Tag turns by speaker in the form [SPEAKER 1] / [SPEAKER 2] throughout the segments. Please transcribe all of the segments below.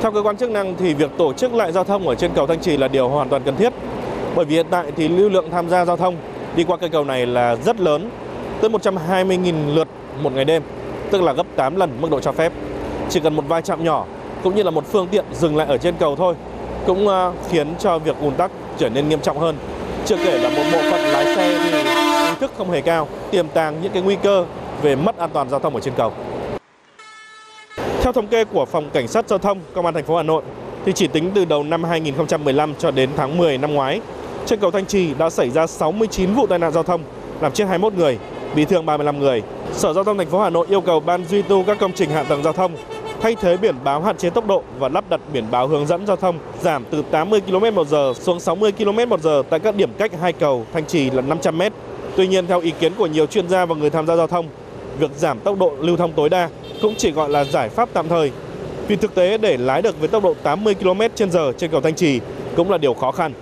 [SPEAKER 1] Theo cơ quan chức năng thì việc tổ chức lại giao thông ở trên cầu Thanh Trì là điều hoàn toàn cần thiết. Bởi vì hiện tại thì lưu lượng tham gia giao thông đi qua cây cầu này là rất lớn, tới 120.000 lượt một ngày đêm, tức là gấp 8 lần mức độ cho phép. Chỉ cần một vai trạm nhỏ cũng như là một phương tiện dừng lại ở trên cầu thôi cũng ờ, khiến cho việc ùn tắc trở nên nghiêm trọng hơn. Chưa kể là một bộ phận lái xe thì ý thức không hề cao, tiềm tàng những cái nguy cơ về mất an toàn giao thông ở trên cầu. Theo thống kê của Phòng Cảnh sát Giao thông Công an thành phố Hà Nội thì chỉ tính từ đầu năm 2015 cho đến tháng 10 năm ngoái, trên cầu Thanh Trì đã xảy ra 69 vụ tai nạn giao thông, làm chết 21 người, bị thương 35 người. Sở Giao thông thành phố Hà Nội yêu cầu ban duy tu các công trình hạ tầng giao thông thay thế biển báo hạn chế tốc độ và lắp đặt biển báo hướng dẫn giao thông giảm từ 80 km/h xuống 60 km/h tại các điểm cách hai cầu Thanh Trì là 500 m. Tuy nhiên theo ý kiến của nhiều chuyên gia và người tham gia giao thông, việc giảm tốc độ lưu thông tối đa cũng chỉ gọi là giải pháp tạm thời. Vì thực tế để lái được với tốc độ 80 km/h trên cầu Thanh Trì cũng là điều khó khăn.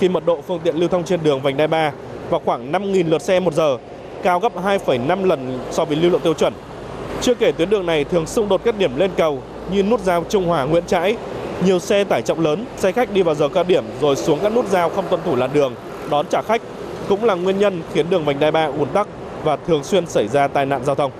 [SPEAKER 1] Khi mật độ phương tiện lưu thông trên đường vành đai 3 vào khoảng 5.000 lượt xe một giờ, cao gấp 2,5 lần so với lưu lượng tiêu chuẩn. Chưa kể tuyến đường này thường xung đột các điểm lên cầu như nút giao Trung Hòa Nguyễn Trãi, nhiều xe tải trọng lớn, xe khách đi vào giờ cao điểm rồi xuống các nút giao không tuân thủ làn đường, đón trả khách cũng là nguyên nhân khiến đường vành đai 3 ùn tắc và thường xuyên xảy ra tai nạn giao thông.